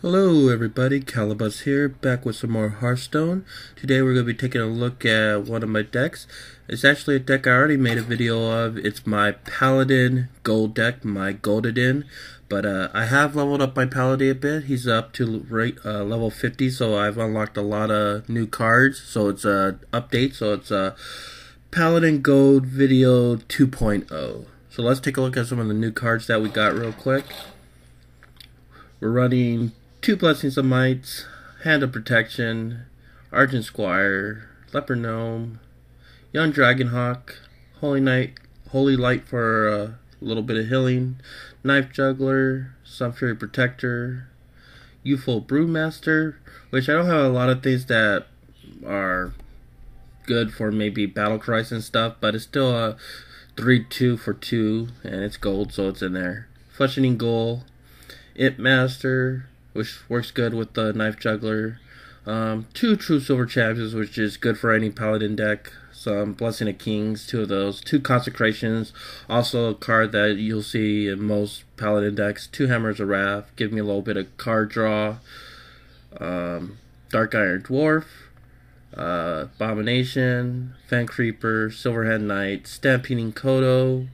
Hello everybody, Calabus here, back with some more Hearthstone. Today we're going to be taking a look at one of my decks. It's actually a deck I already made a video of. It's my Paladin Gold deck, my Goldadin. But uh, I have leveled up my Paladin a bit. He's up to rate, uh, level 50, so I've unlocked a lot of new cards. So it's a update, so it's a Paladin Gold Video 2.0. So let's take a look at some of the new cards that we got real quick. We're running Two Blessings of Might, Hand of Protection, Argent Squire, Leper Gnome, Young Dragonhawk, Holy Knight, Holy Light for uh, a little bit of healing, Knife Juggler, Sunfury Protector, Youthful Brewmaster, which I don't have a lot of things that are good for maybe battle cries and stuff, but it's still a 3 2 for 2, and it's gold, so it's in there. Flesheating Ghoul, Imp Master, which works good with the Knife Juggler. Um, two True Silver Champions, which is good for any Paladin deck. Some Blessing of Kings, two of those. Two Consecrations, also a card that you'll see in most Paladin decks. Two Hammers of Wrath, give me a little bit of card draw. Um, Dark Iron Dwarf, uh, Abomination, Fen Creeper, Silverhand Knight, Stampeding Kodo,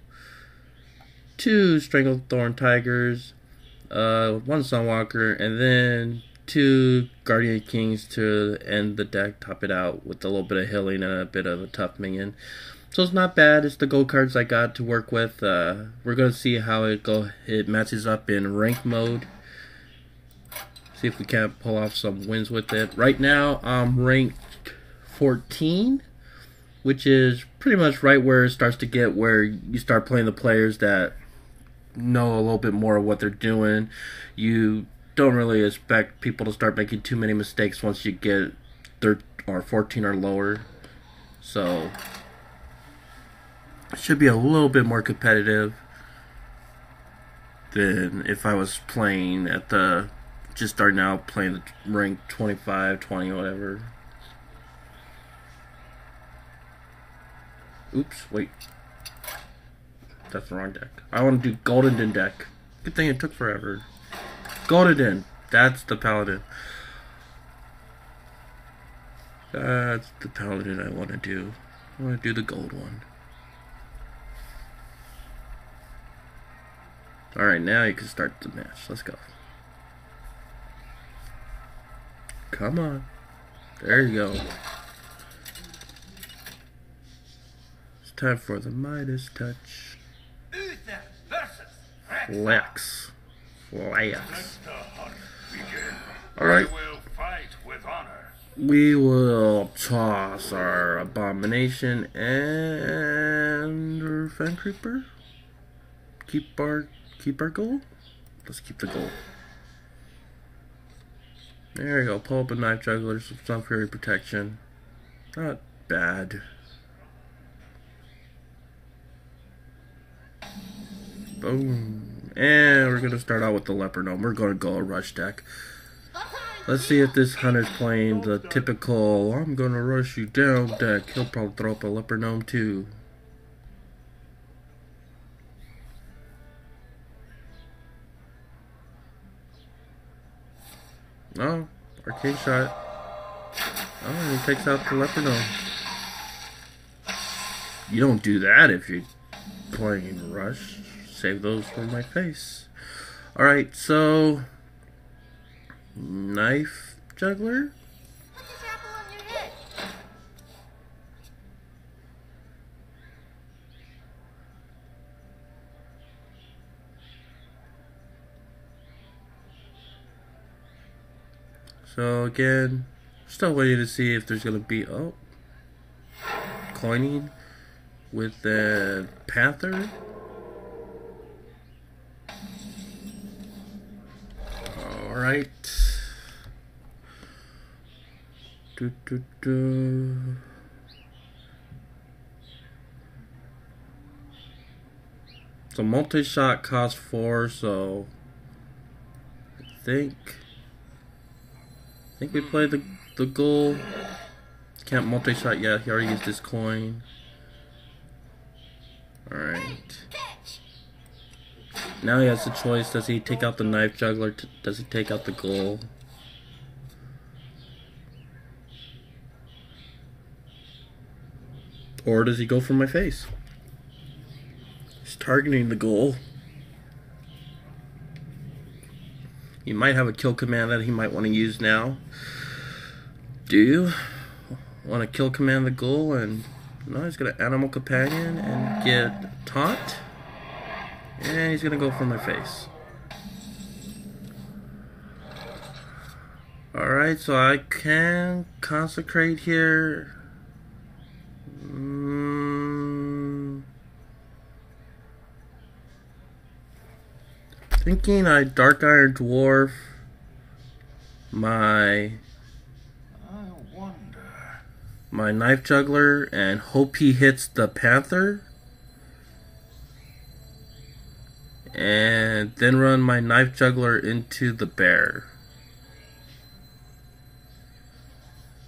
two Stranglethorn Tigers, uh, one Sunwalker, and then two Guardian Kings to end the deck, top it out with a little bit of healing and a bit of a tough minion. So it's not bad. It's the gold cards I got to work with. Uh, we're gonna see how it go. It matches up in rank mode. See if we can't pull off some wins with it. Right now I'm ranked 14, which is pretty much right where it starts to get where you start playing the players that know a little bit more of what they're doing. You don't really expect people to start making too many mistakes once you get 13 or 14 or lower. So it should be a little bit more competitive than if I was playing at the just starting out playing the rank 25, 20, whatever. Oops, wait. That's the wrong deck. I want to do Goldadin deck. Good thing it took forever. Goldadin. That's the Paladin. That's the Paladin I want to do. I want to do the gold one. Alright, now you can start the match. Let's go. Come on. There you go. It's time for the Midas touch. Flex. Flex. Alright. We will toss our Abomination and our Fen Creeper. Keep our keep our ghoul. Let's keep the ghoul. There you go. Pull up a Knife Juggler, some Sunfury Protection. Not bad. Boom. And we're going to start out with the Leper Gnome. We're going to go a rush deck. Let's see if this hunter's playing the typical, I'm going to rush you down deck. He'll probably throw up a Leper Gnome too. Oh, arcane shot. Oh, he takes out the Leper Gnome. You don't do that if you're playing Rush save those for my face. Alright, so. Knife juggler? So again, still waiting to see if there's gonna be oh coining with the Panther. Alright. Do, do, do. So multi-shot costs four, so I think I think we play the the ghoul. Can't multi-shot yet. He already used his coin. Alright. Now he has the choice. Does he take out the knife juggler? Does he take out the ghoul? Or does he go for my face? He's targeting the ghoul. He might have a kill command that he might want to use now. Do you want to kill command the ghoul? and no, he's got an animal companion and get taunt. And he's gonna go for my face. Alright, so I can consecrate here. Mm. Thinking I Dark Iron Dwarf my my knife juggler and hope he hits the panther. And then run my knife juggler into the bear.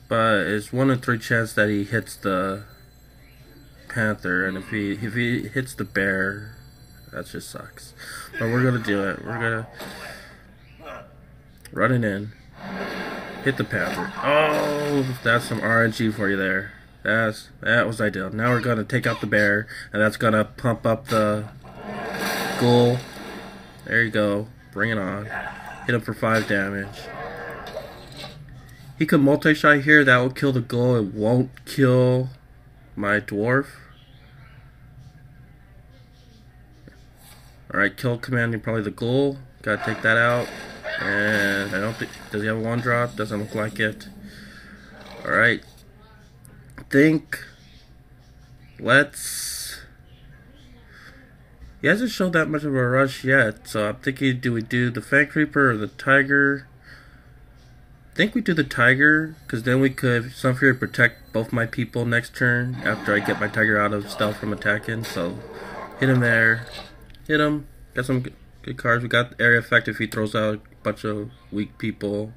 But it's one in three chance that he hits the panther, and if he if he hits the bear, that just sucks. But we're gonna do it. We're gonna run it in. Hit the panther. Oh, that's some RNG for you there. That's that was ideal. Now we're gonna take out the bear, and that's gonna pump up the ghoul. There you go. Bring it on. Hit him for five damage. He could multi-shot here. That will kill the ghoul. It won't kill my dwarf. Alright, kill commanding probably the ghoul. Gotta take that out. And I don't think, does he have a one drop? Doesn't look like it. Alright. think, let's, he hasn't shown that much of a rush yet, so I'm thinking, do we do the Fang Reaper or the Tiger? I think we do the Tiger, because then we could Sunfury protect both my people next turn after I get my Tiger out of stealth from attacking, so hit him there, hit him, got some good cards. We got area effect if he throws out a bunch of weak people.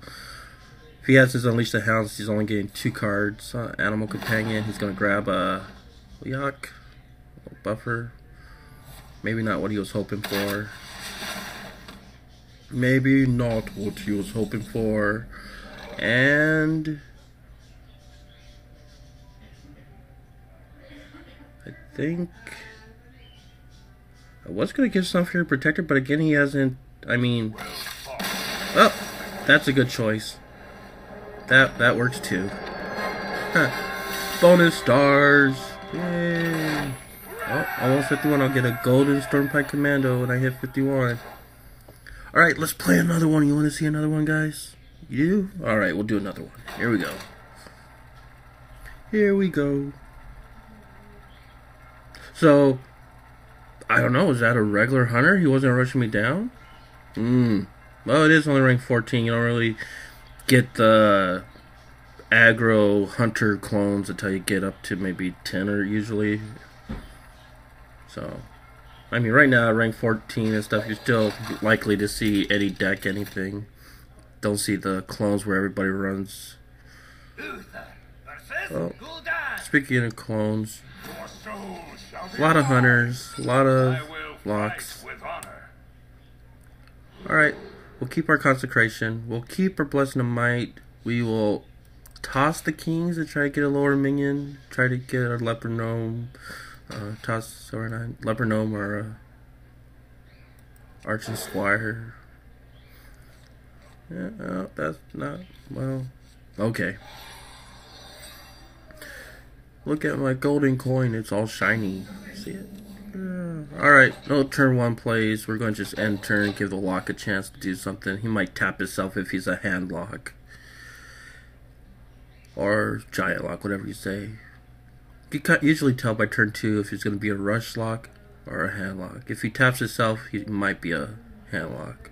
If he has his Unleash the Hounds, he's only getting two cards. Uh, Animal Companion, he's going to grab a Yuck, buffer. Maybe not what he was hoping for. Maybe not what he was hoping for. And... I think... I was to give Sunfury Protector, but again, he hasn't... I mean... Oh! That's a good choice. That that works too. Huh. Bonus stars! Yay! Oh, almost 51. I'll get a golden Stormpike Commando when I hit 51. Alright, let's play another one. You want to see another one, guys? You? Alright, we'll do another one. Here we go. Here we go. So, I don't know. Is that a regular hunter? He wasn't rushing me down? Hmm. Well, it is only rank 14. You don't really get the aggro hunter clones until you get up to maybe 10 or usually. So, I mean, right now, rank 14 and stuff, you're still likely to see any deck anything. Don't see the clones where everybody runs. Oh, speaking of clones, a lot of hunters, a lot of locks. Alright, we'll keep our consecration. We'll keep our blessing of might. We will toss the kings to try to get a lower minion. Try to get a leper gnome. Uh, toss or not leper gnome or a Argent Squire. Yeah, that's not well. Okay. Look at my golden coin, it's all shiny. See it? Yeah. Alright, no turn one plays. We're going to just end turn, give the lock a chance to do something. He might tap himself if he's a hand lock. Or giant lock, whatever you say. You can usually tell by turn two if he's going to be a rush lock or a hand lock. If he taps himself, he might be a hand lock.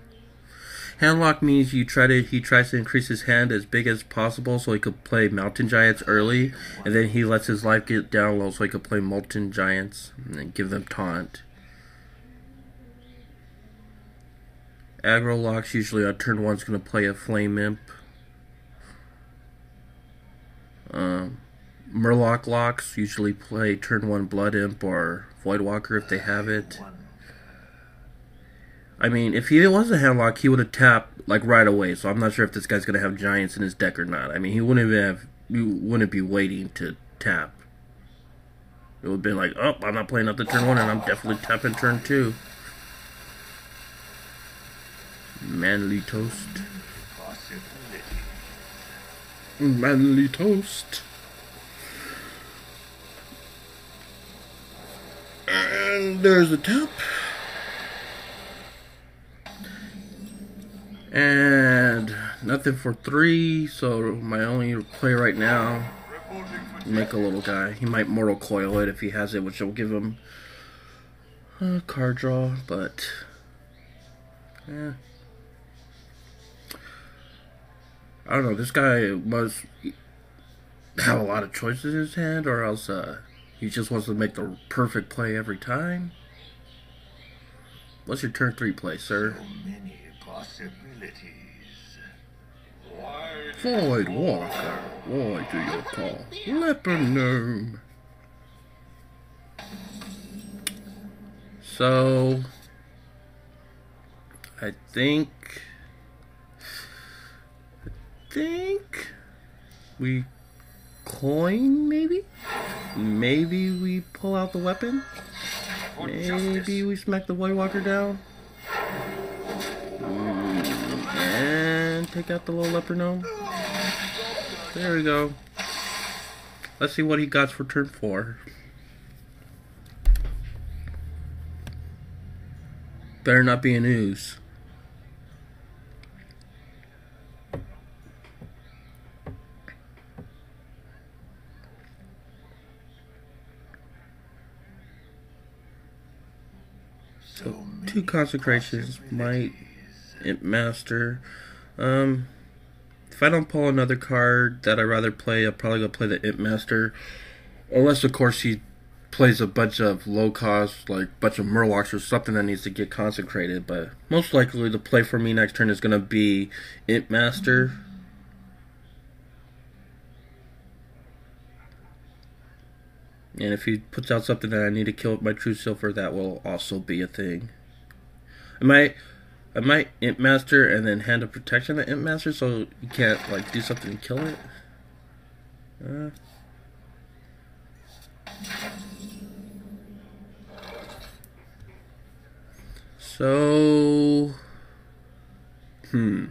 Handlock means you try to he tries to increase his hand as big as possible so he could play mountain giants early, and then he lets his life get down low so he could play molten giants and give them taunt. Aggro locks usually on turn one's gonna play a flame imp. Um, Murloc locks usually play turn one blood imp or voidwalker if they have it. I mean, if he was a handlock, he would have tapped like right away. So I'm not sure if this guy's gonna have giants in his deck or not. I mean, he wouldn't even have, you wouldn't be waiting to tap. It would have been like, oh, I'm not playing up the turn one, and I'm definitely tapping turn two. Manly toast. Manly toast. And there's the tap. And nothing for three, so my only play right now, make a little guy. He might Mortal Coil it if he has it, which will give him a card draw, but yeah. I don't know, this guy must have a lot of choices in his hand, or else uh, he just wants to make the perfect play every time. What's your turn three play, sir? Void Walker, why do you call? Gnome. So, I think, I think we coin, maybe? Maybe we pull out the weapon? Maybe we smack the Void Walker down? And take out the little leper gnome? There we go. Let's see what he got for turn four. Better not be an ooze. So two consecrations might Imp Master. Um if I don't pull another card that I'd rather play, I'll probably go play the Imp Master. Unless, of course, he plays a bunch of low cost, like bunch of Murlocs or something that needs to get consecrated. But most likely, the play for me next turn is going to be Imp Master. And if he puts out something that I need to kill with my True Silver, that will also be a thing. I might I might Imp Master and then Hand a Protection to Imp Master so you can't like do something and kill it. Uh. So, hmm.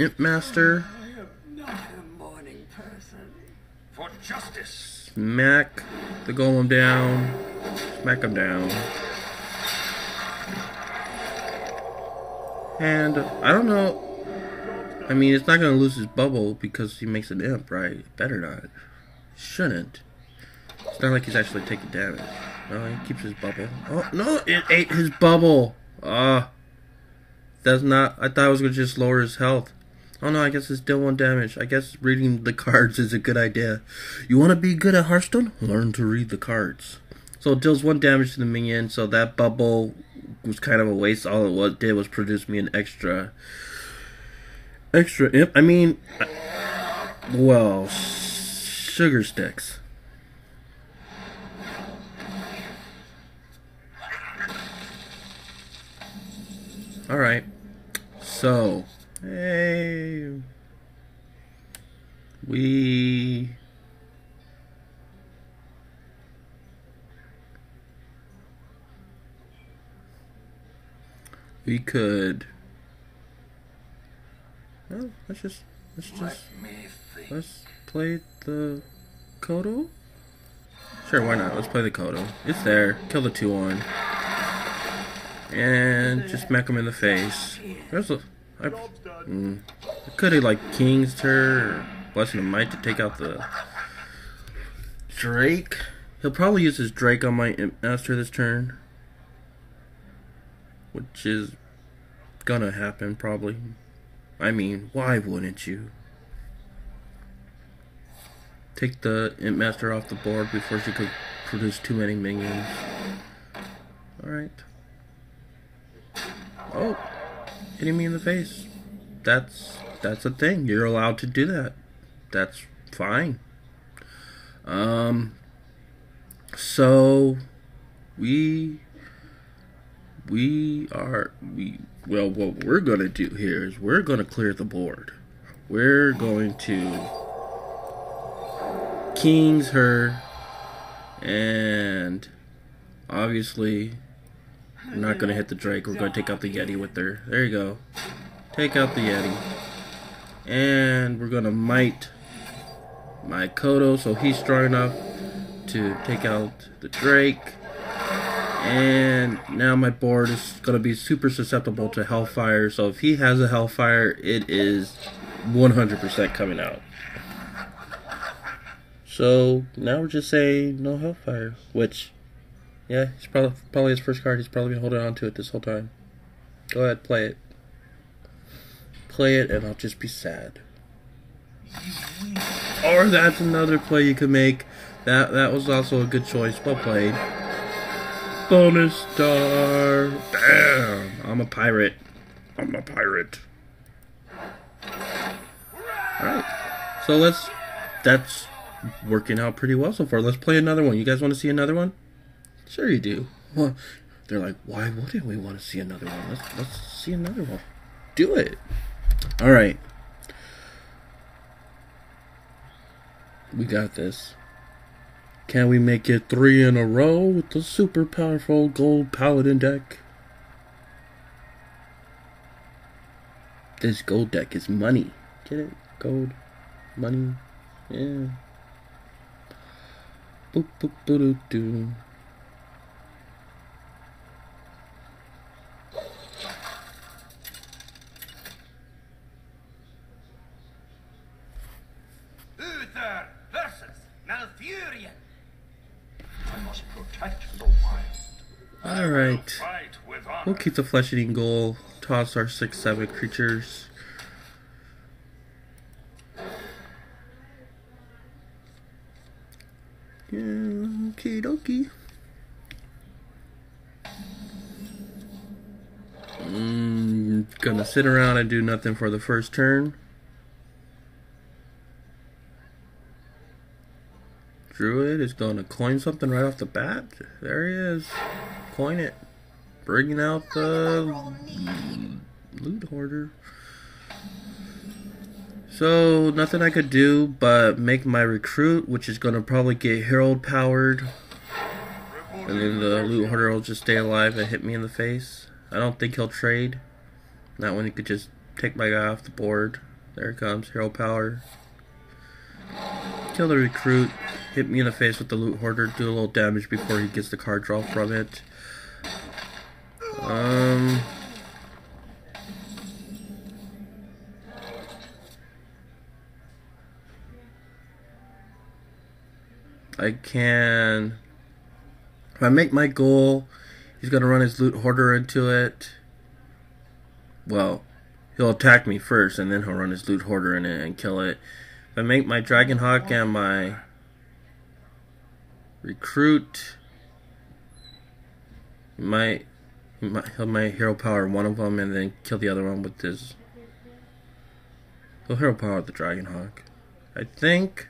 Imp Master. I am not a morning person. For justice. Smack the golem down. Smack him down. And I don't know. I mean, it's not gonna lose his bubble because he makes an imp, right? Better not. Shouldn't. It's not like he's actually taking damage. No, he keeps his bubble. Oh no! It ate his bubble. Ah. Uh, that's not. I thought it was gonna just lower his health. Oh no, I guess it's still one damage. I guess reading the cards is a good idea. You want to be good at Hearthstone? Learn to read the cards. So it deals one damage to the minion, so that bubble was kind of a waste. All it was, did was produce me an extra... Extra imp. I mean... Well, sugar sticks. Alright. So... Hey. We. We could. Well, let's just let's just let's play the Kodo. Sure, why not? Let's play the Kodo. It's there. Kill the two on, And just smack him in the face. There's a. I, mm, I could have like King's her Blessing of Might to take out the Drake. He'll probably use his Drake on my Master this turn. Which is gonna happen probably. I mean, why wouldn't you? Take the Imp Master off the board before she could produce too many minions. Alright. Oh, hitting me in the face. That's that's a thing. You're allowed to do that. That's fine. Um so we we are we well what we're gonna do here is we're gonna clear the board. We're going to kings her and obviously we're not gonna hit the Drake, we're gonna take out the Yeti with her. There you go. Take out the Yeti. And we're gonna might my Kodo so he's strong enough to take out the Drake. And now my board is to be super susceptible to Hellfire. So if he has a Hellfire, it is 100% coming out. So now we're just saying no Hellfire. Which, yeah, it's probably, probably his first card. He's probably been holding on to it this whole time. Go ahead, play it. Play it and I'll just be sad. Or that's another play you could make. That that was also a good choice. Well played. Bonus star. Damn. I'm a pirate. I'm a pirate. Alright. So let's that's working out pretty well so far. Let's play another one. You guys want to see another one? Sure you do. Well, they're like, why wouldn't we want to see another one? Let's let's see another one. Do it. Alright. We got this. Can we make it three in a row with the super powerful gold paladin deck? This gold deck is money. Get it? Gold. Money. Yeah. Boop boop boop doo doo. Uther versus Malfurion. I must protect the wild. Alright. We'll keep the flesh eating ghoul. Toss our six, seven creatures. Yeah, okie dokie. Mm, gonna sit around and do nothing for the first turn. Druid is gonna coin something right off the bat. There he is. Coin it. Bringing out the loot hoarder. So nothing I could do but make my recruit, which is gonna probably get hero powered, and then the loot hoarder will just stay alive and hit me in the face. I don't think he'll trade. Not when he could just take my guy off the board. There it comes, hero power. Kill the recruit, hit me in the face with the loot hoarder, do a little damage before he gets the card draw from it. Um. I can. If I make my ghoul, he's gonna run his loot hoarder into it. Well, he'll attack me first, and then he'll run his loot hoarder in it and kill it. If I make my dragon hawk and my recruit, might he might, he might hero power one of them and then kill the other one with his. He'll hero power the dragon hawk. I think.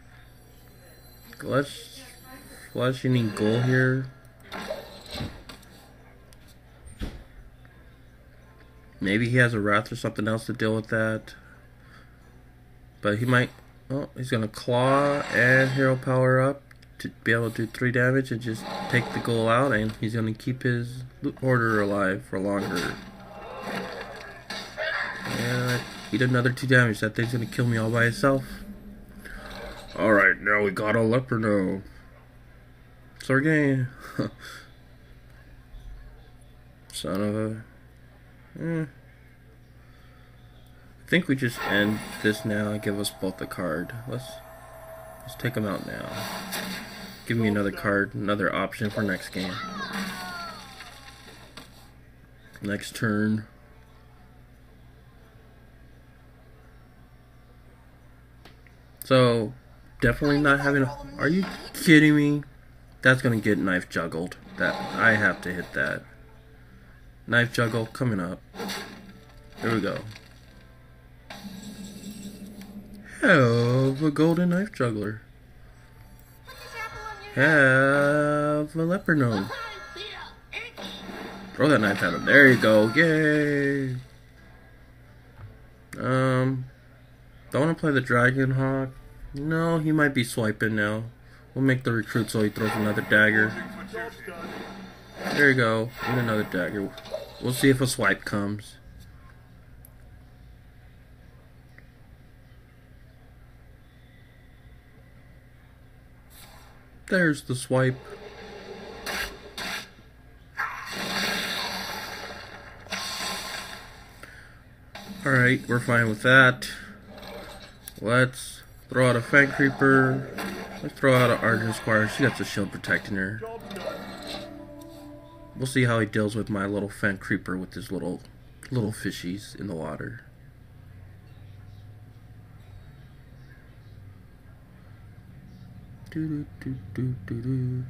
Let's flesh any ghoul here. Maybe he has a wrath or something else to deal with that. But he might. Oh, he's gonna claw and hero power up to be able to do three damage and just take the ghoul out, and he's gonna keep his order alive for longer. And he did another two damage. That thing's gonna kill me all by itself. Alright, now we got a Leper Gnome. It's our game. Son of a. Eh. I think we just end this now and give us both a card. Let's let's take them out now. Give me another card, another option for next game. Next turn. So, definitely not having a. Are you kidding me? That's gonna get knife juggled. That I have to hit that. Knife juggle coming up. Here we go. Hell of a golden knife juggler. Put this apple on have a leper gnome. Throw that knife at him. There you go. Yay. Um, don't want to play the Dragon Hawk. No, he might be swiping now. We'll make the recruit so he throws another dagger. There you go. And another dagger. We'll see if a swipe comes. There's the swipe. Alright, we're fine with that. Let's throw out a Fang Creeper. Let's throw out an Argent Squire. She got the shield protecting her. We'll see how he deals with my little Fang Creeper with his little little fishies in the water. Do, do, do, do, do.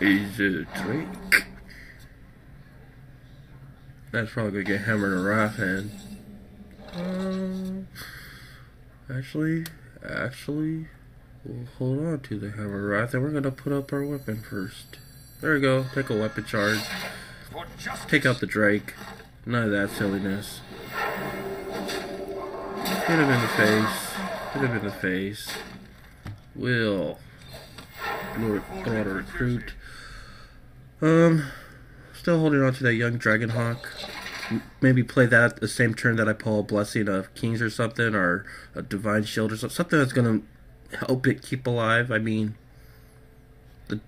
He's a Drake. That's probably gonna get hammered and wrath in. Um, actually, actually, we'll hold on to the hammer wrath and we're gonna put up our weapon first. There we go. Take a weapon charge. Take out the Drake. None of that silliness. Hit him in the face. Hit him in the face. Will. Lord, out a recruit. Um, still holding on to that young Dragonhawk. Maybe play that the same turn that I pull a Blessing of Kings or something, or a Divine Shield or something. Something that's gonna help it keep alive. I mean, the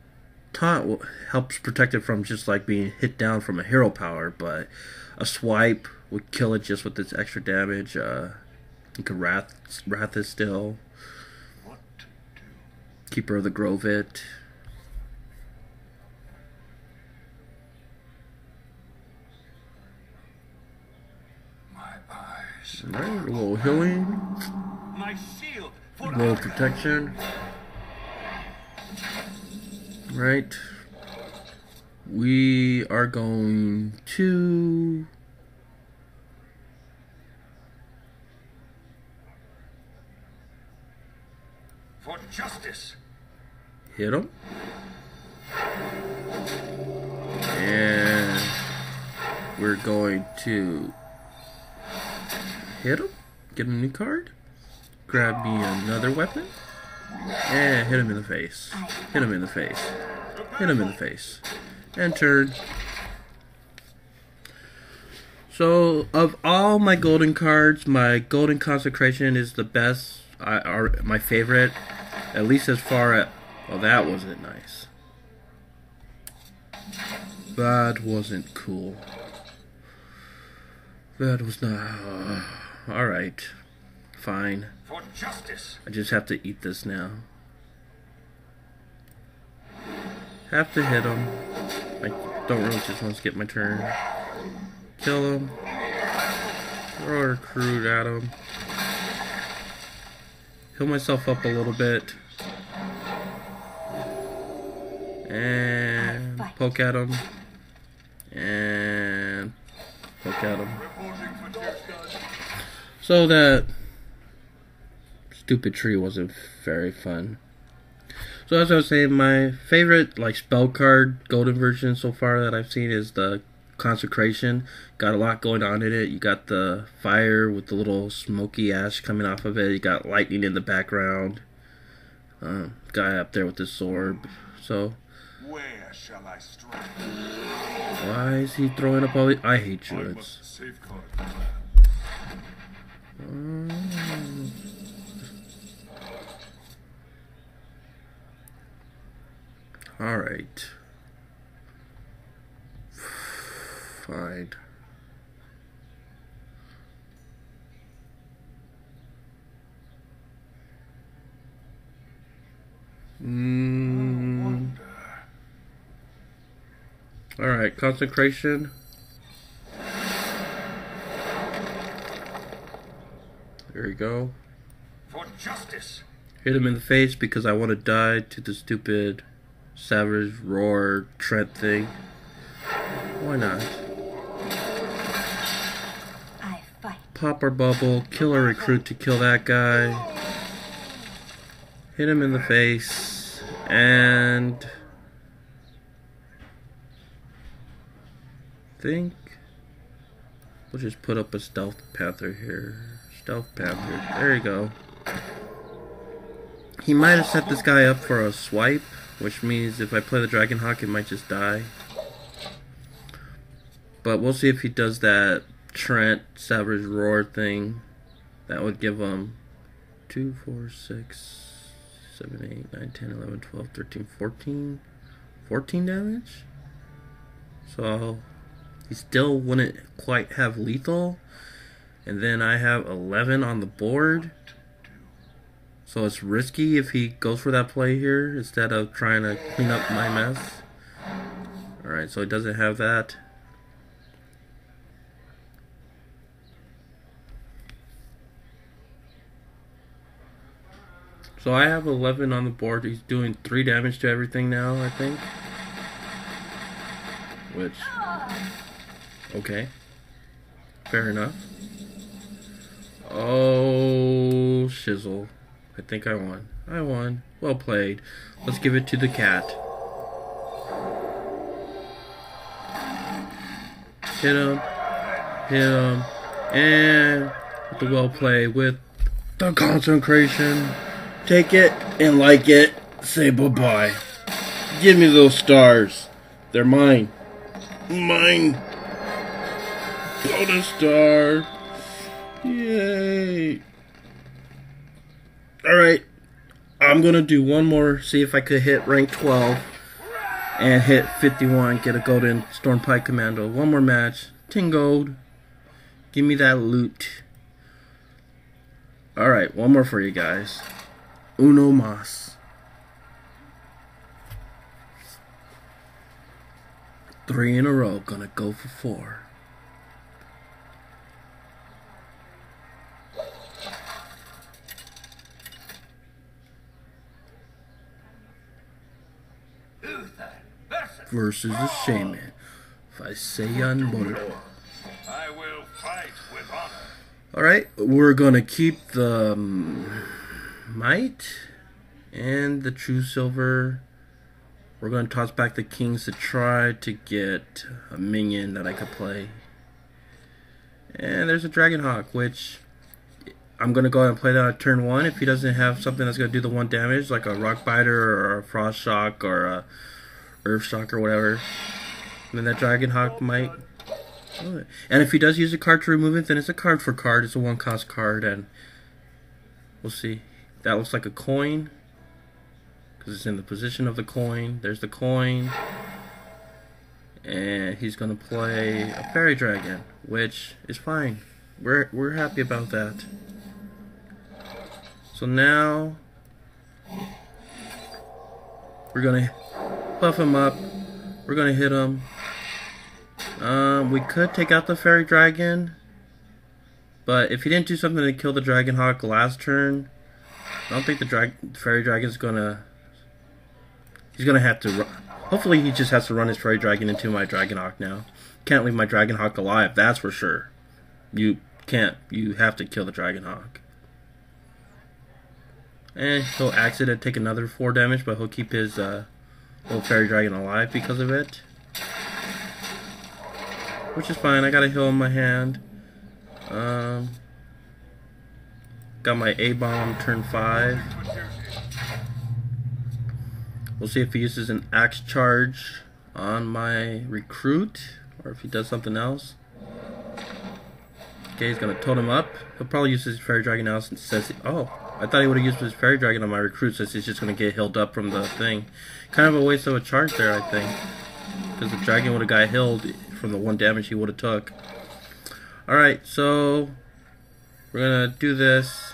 taunt helps protect it from just like being hit down from a hero power, but a swipe would kill it just with its extra damage. Uh, Wrath, Wrath is still. What to do? Keeper of the Grove it. My eyes. Alright, a little healing, My shield. For a little protection. Right. We are going to For justice. hit him. And we're going to hit him. Get him a new card. Grab me another weapon. And hit him in the face. Hit him in the face. Hit him in the face. And turn. So, of all my golden cards, my golden consecration is the best. I, are my favorite, at least as far as. Well, that wasn't nice. That wasn't cool. That was not. Uh, all right, fine. For justice. I just have to eat this now. Have to hit him. I don't really just want to skip my turn. Kill him. Throw a recruit at him. Heal myself up a little bit. And ah, poke at him. And poke at him. Reporting for justice. So that stupid tree wasn't very fun. So as I was saying, my favorite like spell card golden version so far that I've seen is the consecration. Got a lot going on in it. You got the fire with the little smoky ash coming off of it. You got lightning in the background. Um, guy up there with the sword. So Where shall I strike? why is he throwing up all the? I hate I druids. must safeguard the land. Mm. All right. Fine. Mm. All right, consecration. There you go. For justice. Hit him in the face because I want to die to the stupid Savage Roar Treant thing. Why not? I fight. pop our bubble, kill our recruit to kill that guy. Hit him in the face. And... think we'll just put up a stealth panther here. Stealth panther. There you go. He might have set this guy up for a swipe, which means if I play the Dragon Hawk, it might just die. But we'll see if he does that Treant Savage Roar thing. That would give him 2, 4, 6, 7, 8, 9, 10, 11, 12, 13, 14. 14 damage? So he still wouldn't quite have lethal. And then I have 11 on the board. So it's risky if he goes for that play here instead of trying to clean up my mess. Alright, so he doesn't have that. So I have 11 on the board. He's doing 3 damage to everything now, I think. Which... Okay. Fair enough. Oh, shizzle. I think I won. I won. Well played. Let's give it to the cat. Hit him. Hit him. And with the well play with the consecration. Take it and like it. Say bye-bye. Give me those stars. They're mine. Mine. Bonus star. Yay. Alright. I'm going to do one more. See if I could hit rank 12. And hit 51. Get a golden Stormpike Commando. One more match. 10 gold. Give me that loot. Alright. One more for you guys. Uno mas. Three in a row. Gonna go for four. versus the Shaman. Visayan Moro. I will fight with honor. Alright, we're gonna keep the um, Might and the True Silver. We're gonna toss back the Kings to try to get a minion that I could play. And there's a Dragon Hawk, which I'm gonna go ahead and play that on turn one. If he doesn't have something that's gonna do the one damage, like a Rock Biter or a Frost Shock or a Earth Shock or whatever, then that Dragon Hawk might. And if he does use a card to remove it, then it's a card for card. It's a one cost card, and we'll see. That looks like a coin because it's in the position of the coin. There's the coin. And he's gonna play a fairy dragon, which is fine. We're we're happy about that. So now we're gonna buff him up. We're gonna hit him. Um, we could take out the fairy dragon, but if he didn't do something to kill the dragon hawk last turn, I don't think the drag fairy dragon's gonna. He's gonna have to. Hopefully, he just has to run his fairy dragon into my dragon hawk now. Can't leave my dragon hawk alive. That's for sure. You can't. You have to kill the dragon hawk. And he'll and take another four damage, but he'll keep his uh, little fairy dragon alive because of it. Which is fine. I got a heal in my hand. Um, got my A bomb turn five. We'll see if he uses an axe charge on my recruit or if he does something else. Okay, he's gonna totem up. He'll probably use his fairy dragon now since says he, oh, I thought he would have used his fairy dragon on my recruit since he's just gonna get healed up from the thing. Kind of a waste of a charge there, I think, because the dragon would have got healed from the one damage he would have took. All right, so we're gonna do this.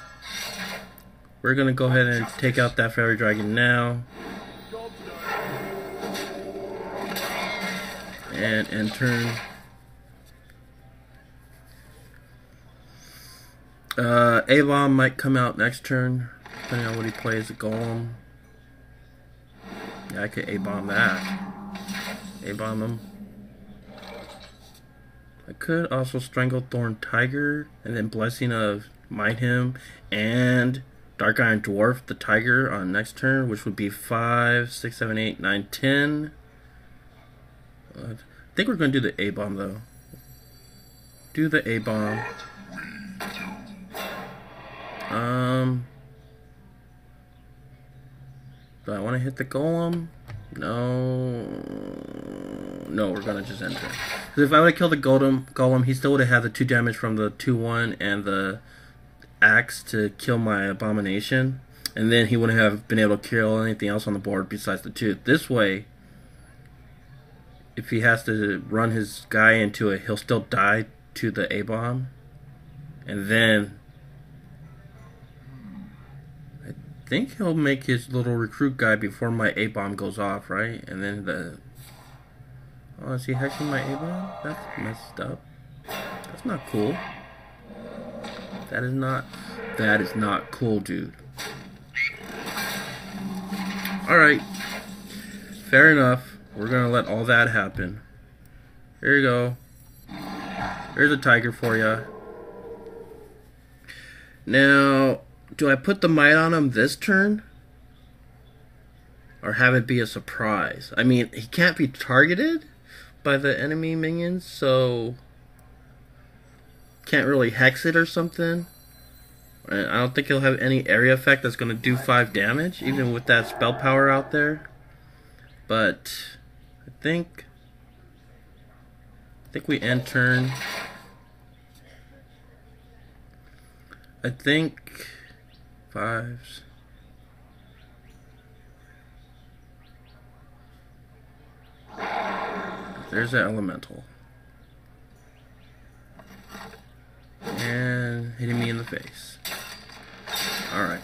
We're gonna go ahead and take out that fairy dragon now. And end turn. Uh, A-bomb might come out next turn, depending on what he plays. A Golem. Yeah, I could A-bomb that. A-bomb him. I could also Strangle Thorn Tiger and then Blessing of Might Him and Dark Iron Dwarf the Tiger on next turn, which would be 5, 6, 7, 8, 9, 10. Uh, I think we're going to do the A bomb though. Do the A bomb. Um. Do I want to hit the golem? No. No, we're gonna just enter. Because if I would have killed the golem, golem, he still would have had the two damage from the two one and the axe to kill my abomination, and then he wouldn't have been able to kill anything else on the board besides the two. This way, if he has to run his guy into it, he'll still die to the A-bomb, and then think he'll make his little recruit guy before my A-bomb goes off, right? And then the oh, is he hexing my A-bomb? That's messed up. That's not cool. That is not that is not cool, dude. Alright. Fair enough. We're gonna let all that happen. Here you go. Here's a tiger for you. Now, do I put the might on him this turn? Or have it be a surprise? I mean, he can't be targeted by the enemy minions, so can't really hex it or something. I don't think he'll have any area effect that's going to do 5 damage, even with that spell power out there. But I think I think we end turn. I think fives. There's an elemental. And hitting me in the face. Alright.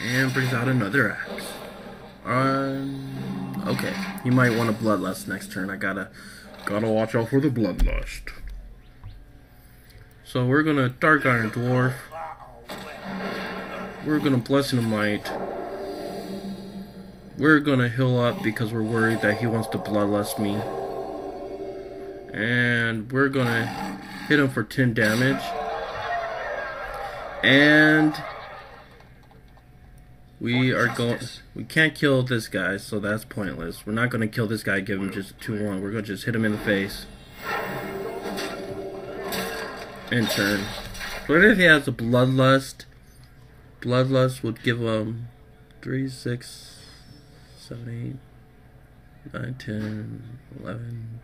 And brings out another axe. Um, okay. He might want a bloodlust next turn. I gotta gotta watch out for the bloodlust. So we're gonna Dark Iron Dwarf. We're gonna Blessing of Might. We're gonna heal up because we're worried that he wants to bloodlust me. And we're gonna hit him for 10 damage. And we are going. We can't kill this guy, so that's pointless. We're not to kill this guy. Give him just two one. We're to just hit him in the face. In turn. What if he has a bloodlust? Bloodlust would give him three, six, seven, eight, nine, ten, eleven,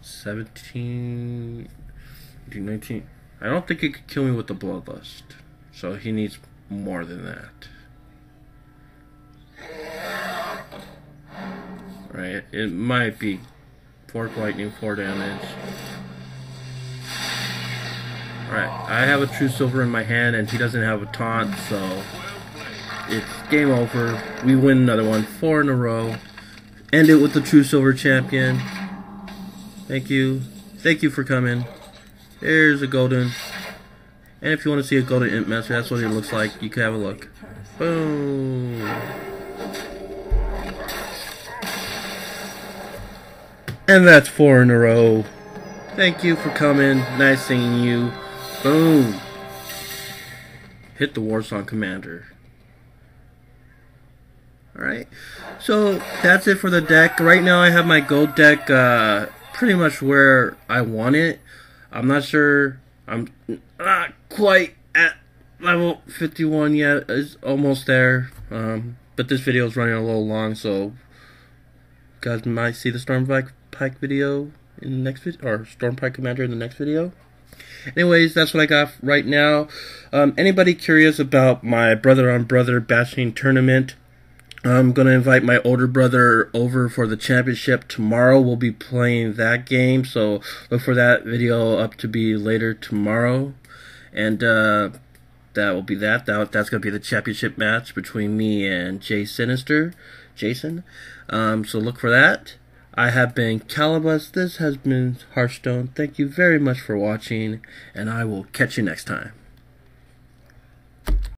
seventeen, eighteen, nineteen. I don't think he could kill me with the bloodlust. So he needs more than that. Right, it might be Fork Lightning 4 damage. Alright, I have a Truesilver in my hand and he doesn't have a taunt, so it's game over. We win another one, four in a row. End it with the Truesilver champion. Thank you. Thank you for coming. There's a golden. And if you want to see a golden imp master, that's what it looks like. You can have a look. Boom. And that's four in a row. Thank you for coming. Nice seeing you. Boom. Hit the Warsong Commander. Alright. So that's it for the deck. Right now I have my gold deck uh, pretty much where I want it. I'm not sure. I'm not quite at level 51 yet. It's almost there. Um, but this video is running a little long, so guys might see the Stormpike Pike video in the next video, or Stormpike Commander in the next video. Anyways, that's what I got right now. Um, anybody curious about my brother on brother bashing tournament? I'm going to invite my older brother over for the championship tomorrow. We'll be playing that game, so look for that video up to be later tomorrow. And uh, that will be that. that that's going to be the championship match between me and Jay Sinister, Jason. Um, so look for that. I have been Calabus, this has been Hearthstone. Thank you very much for watching, and I will catch you next time.